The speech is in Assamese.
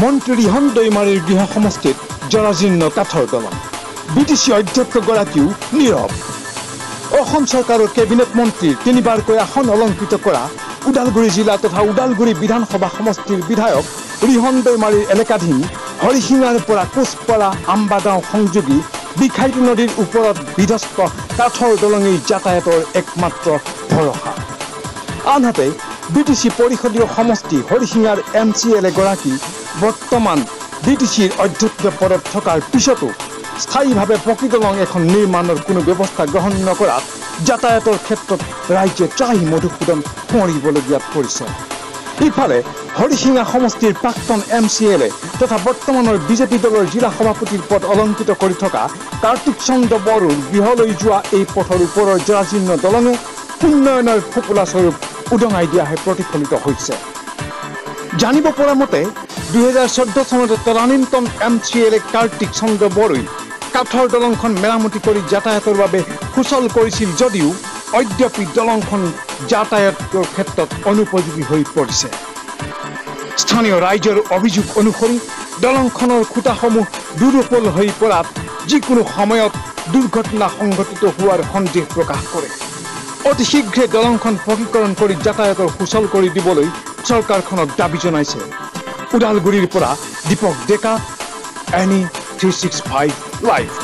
মন্ত্ৰী ৰিহন দৈমাৰীৰ গৃহ সমষ্টিত জৰাজীৰ্ণ কাঠৰ দলং। বি টি চি অধ্যক্ষগৰাকীও নীৰৱ। অসম চৰকাৰৰ কেবিনেট মন্ত্ৰীৰ তিনিবাৰকৈ আসন অলংকৃত কৰা ওদালগুৰি জিলা তথা ওদালগুৰি বিধানসভা সমষ্টিৰ বিধায়ক ৰিহন দৈমাৰীৰ এলেকাধীন হৰিশিঙাৰ পৰা কোচপাৰা আম্বাগাঁও সংযোগী বিষাইটি নদীৰ ওপৰত বিধ্বস্ত কাঠৰ দলঙেই যাতায়াতৰ একমাত্ৰ ভৰসা। আনহাতে বি টি চি পৰিষদীয় সমষ্টি হৰিশিঙাৰ এম চি এল এগৰাকী বৰ্তমান বি টি চিৰ অধ্যক্ষ পদত থকাৰ পিছতো স্থায়ীভাৱে পকী দলং এখন নিৰ্মাণৰ কোনো ব্যৱস্থা গ্ৰহণ নকৰাত যাতায়াতৰ ক্ষেত্ৰত ৰাইজে ত্ৰাহি মধুসূদন সোঁৱৰিবলগীয়াত পৰিছে ইফালে হৰিশিঙা সমষ্টিৰ প্ৰাক্তন এম চি এলে তথা বৰ্তমানৰ বিজেপি দলৰ জিলা সভাপতিৰ পদ অলংকৃত কৰি থকা কাৰ্তিক চন্দ্ৰ বড়োৰ গৃহলৈ যোৱা এই পথৰ ওপৰৰ জৰাজীৰ্ণ দলঙে উন্নয়নৰ ফোপোলা স্বৰূপ উদঙাই দিয়াহে প্ৰতিফলিত হৈছে। জানিব পৰা মতে দুহেজাৰ চৈধ্য চনতে তদানীন্তন M C A Kartik Chandra বড়োই কাঠৰ দলংখন মেৰামতি কৰি যাতায়াতৰ বাবে সুচল কৰিছিল যদিও অদ্যপি দলংখন যাতায়াতৰ ক্ষেত্ৰত অনুপযোগী হৈ পৰিছে। স্থানীয় ৰাইজৰ অভিযোগ অনুসৰি দলংখনৰ খুঁটাসমূহ দুৰ্বল হৈ পৰাত যিকোনো সময়ত দুৰ্ঘটনা সংঘটিত হোৱাৰ সন্দেহ প্ৰকাশ কৰে। অতি শীঘ্ৰে দলংখন পকীকৰণ কৰি যাতায়াতৰ সুচল কৰি দিবলৈ চৰকাৰখনক দাবী জনাইছে। ওদালগুৰিৰ পৰা Dipak Deka N E three six five live.